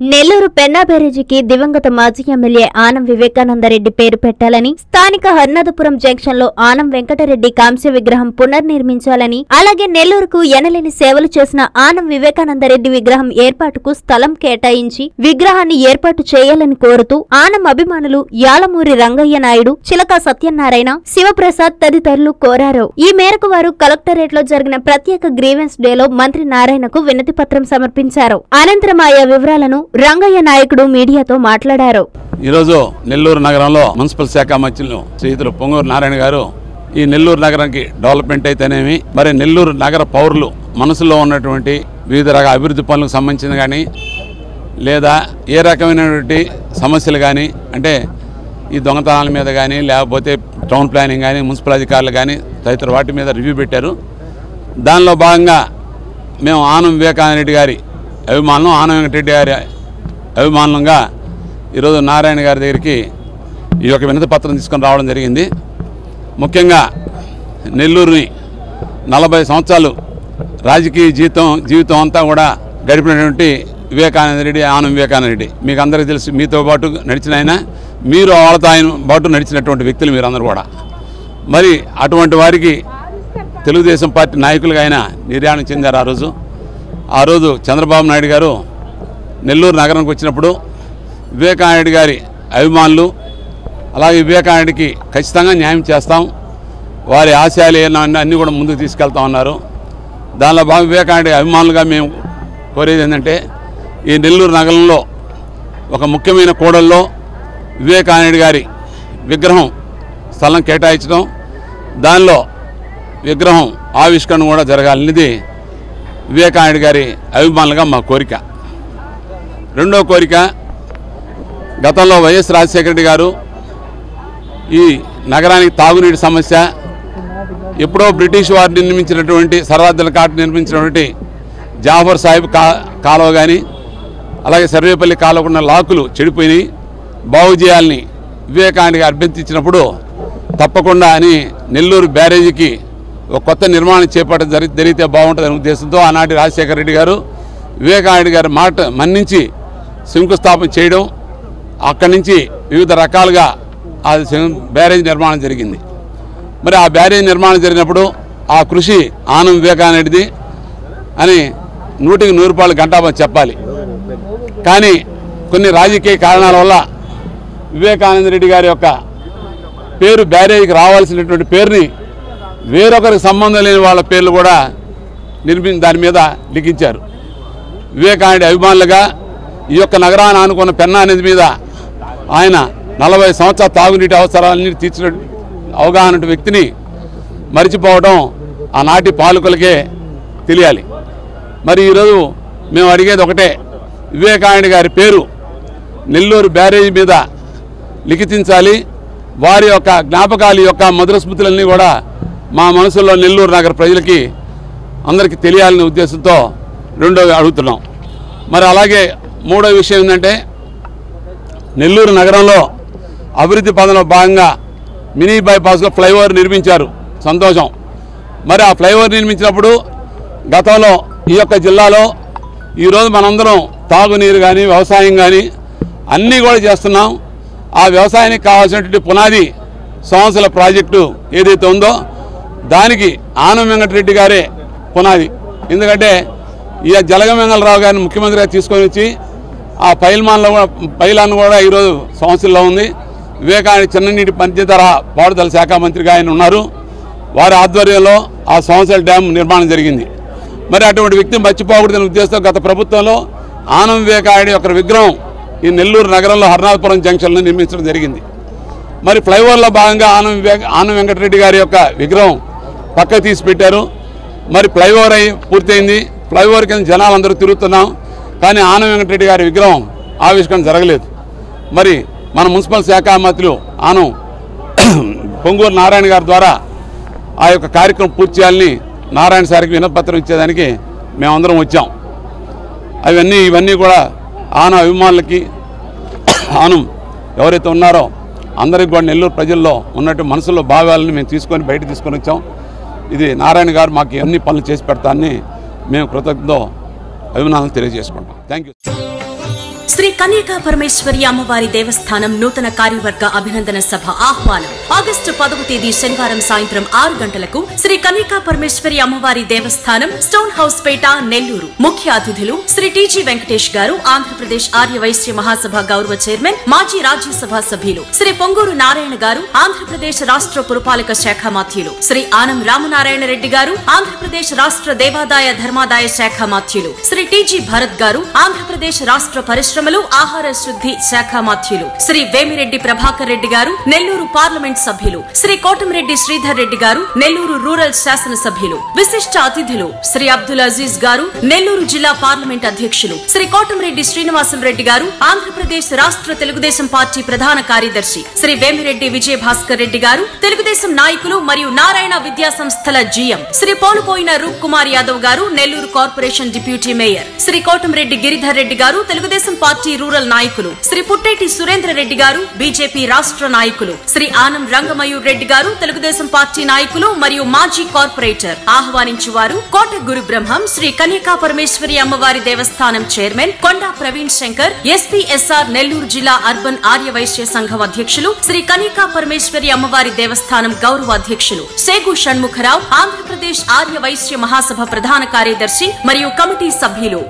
నెల్లూరు పెన్నా బ్యారేజీకి దివంగత మాజీ ఎమ్మెల్యే ఆనం వివేకానందరెడ్డి పేరు పెట్టాలని స్థానిక హర్నాథపురం జంక్షన్లో ఆనం వెంకటరెడ్డి కాంస్య విగ్రహం పునర్నిర్మించాలని అలాగే నెల్లూరుకు ఎనలేని సేవలు చేసిన ఆనం వివేకానందరెడ్డి విగ్రహం ఏర్పాటుకు స్థలం కేటాయించి విగ్రహాన్ని ఏర్పాటు చేయాలని కోరుతూ ఆనం అభిమానులు యాలమూరి రంగయ్య నాయుడు చిలక సత్యనారాయణ శివప్రసాద్ తదితరులు కోరారు. ఈ మేరకు వారు కలెక్టరేట్లో జరిగిన ప్రత్యేక గ్రీవెన్స్ డేలో మంత్రి నారాయణకు వినతి పత్రం సమర్పించారు. అనంతరం ఆయా వివరాలను రంగయ్య నాయకుడు మీడియాతో మాట్లాడారు. ఈరోజు నెల్లూరు నగరంలో మున్సిపల్ శాఖ మంత్రులు శ్రీతులు పొంగూరు నారాయణ గారు ఈ నెల్లూరు నగరానికి డెవలప్మెంట్ అయితేనేమి మరి నెల్లూరు నగర పౌరులు మనసులో ఉన్నటువంటి వివిధ రకాల అభివృద్ధి పనులకు సంబంధించిన కానీ లేదా ఏ రకమైనటువంటి సమస్యలు కానీ అంటే ఈ దొంగతనాల మీద కానీ లేకపోతే టౌన్ ప్లానింగ్ కానీ మున్సిపల్ అధికారులు కానీ తదితర వాటి మీద రివ్యూ పెట్టారు. దానిలో భాగంగా మేము ఆనం వివేకానంద రెడ్డి గారి అభిమానులు ఆనం వెంకటరెడ్డి గారి అభిమానులంగా ఈరోజు నారాయణ గారి దగ్గరికి ఈ యొక్క వినతి పత్రం తీసుకొని రావడం జరిగింది. ముఖ్యంగా నెల్లూరుని నలభై సంవత్సరాలు రాజకీయ జీవితం జీవితం అంతా కూడా గడిపినటువంటి వివేకానంద రెడ్డి ఆనం వివేకానంద రెడ్డి. మీకు అందరికీ తెలుసు మీతో పాటు నడిచిన ఆయన మీరు వాళ్ళతో ఆయన పాటు నడిచినటువంటి వ్యక్తులు మీరందరూ కూడా. మరి అటువంటి వారికి తెలుగుదేశం పార్టీ నాయకులుగా ఆయన నిర్యాణం చెందారు ఆ రోజు. ఆ రోజు చంద్రబాబు నాయుడు గారు నెల్లూరు నగరానికి వచ్చినప్పుడు వివేకానంద గారి అభిమానులు అలాగే వివేకానందకి ఖచ్చితంగా న్యాయం చేస్తాం. వారి ఆశయాలు ఏమన్నా అన్నీ కూడా ముందుకు తీసుకెళ్తా ఉన్నారు. దానిలో భాగం వివేకానంద అభిమానులుగా మేము కోరేది ఏంటంటే ఈ నెల్లూరు నగరంలో ఒక ముఖ్యమైన కూడల్లో వివేకానంద గారి విగ్రహం స్థలం కేటాయించడం దానిలో విగ్రహం ఆవిష్కరణ కూడా జరగాలనేది వివేకానంద గారి అభిమానులుగా మా కోరిక. రెండో కోరిక గతంలో వైఎస్ రాజశేఖర రెడ్డి గారు ఈ నగరానికి తాగునీటి సమస్య ఎప్పుడో బ్రిటిష్ వారు నిర్మించినటువంటి సర్వార్థుల కాటు నిర్మించినటువంటి జాఫర్ సాహిబ్ కా కాలువ కానీ అలాగే సర్వేపల్లి కాలువకున్న లాకులు చెడిపోయినాయి. బాగు చేయాలని వివేకానందకి అభ్యర్థించినప్పుడు తప్పకుండా అని నెల్లూరు బ్యారేజీకి ఒక కొత్త నిర్మాణం చేపట్టడం జరిగితే జరిగితే బాగుంటుందనే ఉద్దేశంతో ఆనాటి రాజశేఖర రెడ్డి గారు వివేకానంద గారి మాట మన్నించి శంకుస్థాపన చేయడం అక్కడి నుంచి వివిధ రకాలుగా ఆ శం- బ్యారేజ్ నిర్మాణం జరిగింది. మరి ఆ బ్యారేజ్ నిర్మాణం జరిగినప్పుడు ఆ కృషి ఆనం వివేకానందది అని నూటికి నూరు రూపాయలు గంటాపని చెప్పాలి. కానీ కొన్ని రాజకీయ కారణాల వల్ల వివేకానంద రెడ్డి గారి యొక్క పేరు బ్యారేజీకి రావాల్సినటువంటి పేరుని వేరొకరికి సంబంధం లేని వాళ్ళ పేర్లు కూడా నిర్మి దాని మీద లిఖించారు. వివేకానంద అభిమానులుగా ఈ యొక్క నగరాన్ని ఆనుకున్న పెన్నా నది మీద ఆయన నలభై సంవత్సరాల తాగునీటి అవసరాలన్నీ తీర్చిన అవగాహన వ్యక్తిని మరిచిపోవడం ఆనాటి పాలకులకే తెలియాలి. మరి ఈరోజు మేము అడిగేది ఒకటే వివేకానంద గారి పేరు నెల్లూరు బ్యారేజీ మీద లిఖితించాలి. వారి యొక్క జ్ఞాపకాలు యొక్క మధుర స్మృతులన్నీ కూడా మా మనసులో నెల్లూరు నగర ప్రజలకి అందరికీ తెలియాలనే ఉద్దేశంతో రెండో అడుగుతున్నాం. మరి అలాగే మూడో విషయం ఏంటంటే నెల్లూరు నగరంలో అభివృద్ధి పదంలో భాగంగా మినీ బైపాస్లో ఫ్లైఓవర్ నిర్మించారు. సంతోషం. మరి ఆ ఫ్లైఓవర్ నిర్మించినప్పుడు గతంలో ఈ యొక్క జిల్లాలో ఈరోజు మనందరం తాగునీరు కానీ వ్యవసాయం కానీ అన్నీ కూడా చేస్తున్నాం. ఆ వ్యవసాయానికి కావాల్సినటువంటి పునాది సంవత్సరాల ప్రాజెక్టు ఏదైతే ఉందో దానికి ఆనం వెంకటరెడ్డి గారే పునాది. ఎందుకంటే ఈ జలగం రావు గారిని ముఖ్యమంత్రిగా తీసుకొని వచ్చి ఆ పైల్మాన్లో కూడా పైలాన్ కూడా ఈరోజు సంవత్సరంలో ఉంది. వివేకానంద చిన్ననీటి పంచదార పారుదల శాఖ మంత్రిగా ఆయన ఉన్నారు. వారి ఆధ్వర్యంలో ఆ సంవత్సరాల డ్యామ్ నిర్మాణం జరిగింది. మరి అటువంటి వ్యక్తిని మర్చిపోకూడదని ఉద్దేశంతో గత ప్రభుత్వంలో ఆనం వివేకాయుడి యొక్క విగ్రహం ఈ నెల్లూరు నగరంలో హర్నాథపురం జంక్షన్లో నిర్మించడం జరిగింది. మరి ఫ్లైఓవర్లో భాగంగా ఆనం వివేక ఆనం వెంకటరెడ్డి గారి యొక్క విగ్రహం పక్క తీసి పెట్టారు. మరి ఫ్లైఓవర్ అయి పూర్తయింది. ఫ్లైఓవర్ కింద జనాలు అందరూ తిరుగుతున్నాం. కానీ ఆనం వెంకటరెడ్డి గారి విగ్రహం ఆవిష్కరణ జరగలేదు. మరి మన మున్సిపల్ శాఖ మంత్రులు ఆనం పొంగూరు నారాయణ గారి ద్వారా ఆ యొక్క కార్యక్రమం పూర్తి చేయాలని నారాయణ సార్కి వినపత్రం ఇచ్చేదానికి మేమందరం వచ్చాం. అవన్నీ ఇవన్నీ కూడా ఆన అభిమానులకి ఆనం ఎవరైతే ఉన్నారో అందరికి కూడా నెల్లూరు ప్రజల్లో ఉన్నట్టు మనసులో భావాలని మేము తీసుకొని బయట తీసుకొని వచ్చాం. ఇది నారాయణ గారు మాకు అన్ని పనులు చేసి పెడతాన్ని మేము కృతజ్ఞతో అభిమానాలను తెలియజేసుకుంటాం థ్యాంక్ యూ శ్రీ కన్యకా పరమేశ్వరి అమ్మవారి దేవస్థానం నూతన కార్యవర్గ అభినందన సభ ఆహ్వానం. ఆగస్టు పదవ తేదీ శనివారం సాయంత్రం ఆరు గంటలకు శ్రీ కన్యకా పరమేశ్వరి అమ్మవారి దేవస్థానం స్టోన్ హౌస్ పేట నెల్లూరు. ముఖ్య అతిథులు శ్రీ టీజీ వెంకటేష్ గారు ఆంధ్రప్రదేశ్ ఆర్య వైశ్య మహాసభ గౌరవ చైర్మన్ మాజీ రాజ్యసభ సభ్యులు శ్రీ పొంగూరు నారాయణ గారు ఆంధ్రప్రదేశ్ రాష్ట్ర పురపాలక శాఖ మాధ్యులు శ్రీ ఆనం రామనారాయణ రెడ్డి గారు ఆంధ్రప్రదేశ్ రాష్ట్ర దేవాదాయ ధర్మాదాయ శాఖ మాధ్యులు శ్రీ టీజీ భరత్ గారు ఆంధ్రప్రదేశ్ రాష్ట్ర పరిశ్రమ పరిశ్రమలు ఆహార శుద్ధి శాఖ మాధ్యులు శ్రీ వేమిరెడ్డి ప్రభాకర్ రెడ్డి గారు నెల్లూరు పార్లమెంట్ సభ్యులు శ్రీ కోటంరెడ్డి శ్రీధర్ రెడ్డి గారు నెల్లూరు రూరల్ శాసన సభ్యులు విశిష్ట అతిథులు శ్రీ అబ్దుల్ అజీజ్ గారు నెల్లూరు జిల్లా పార్లమెంట్ అధ్యక్షులు శ్రీ కోటంరెడ్డి శ్రీనివాసులు రెడ్డి గారు ఆంధ్రప్రదేశ్ రాష్ట్ర తెలుగుదేశం పార్టీ ప్రధాన కార్యదర్శి శ్రీ వేమిరెడ్డి విజయ భాస్కర్ రెడ్డి గారు తెలుగుదేశం నాయకులు మరియు నారాయణ విద్యా సంస్థల జీఎం శ్రీ పోలుపోయిన రూప్ కుమార్ యాదవ్ గారు Nellore corporation deputy mayor Shri Kotamreddy Giridhar Reddy గారు తెలుగుదేశం పార్టీ రూరల్ నాయకులు. శ్రీ పుట్టేటి సురేంద్ర రెడ్డి గారు బీజేపీ రాష్ట్ర నాయకులు. శ్రీ ఆనం రంగమయూర్ రెడ్డి గారు తెలుగుదేశం పార్టీ నాయకులు మరియు మాజీ కార్పొరేటర్. ఆహ్వానించువారు కోట గురు బ్రహ్మం శ్రీ కన్యకా పరమేశ్వరి అమ్మవారి దేవస్థానం చైర్మన్ కొండా ప్రవీణ్ శంకర్ ఎస్పీఎస్ఆర్ నెల్లూరు జిల్లా అర్బన్ ఆర్యవైశ్య సంఘం అధ్యక్షులు శ్రీ కన్యకా పరమేశ్వరి అమ్మవారి దేవస్థానం గౌరవ అధ్యక్షులు సేగు షణ్ముఖరావు ఆంధ్రప్రదేశ్ ఆర్యవైశ్య మహాసభ ప్రధాన కార్యదర్శి మరియు కమిటీ సభ్యులు.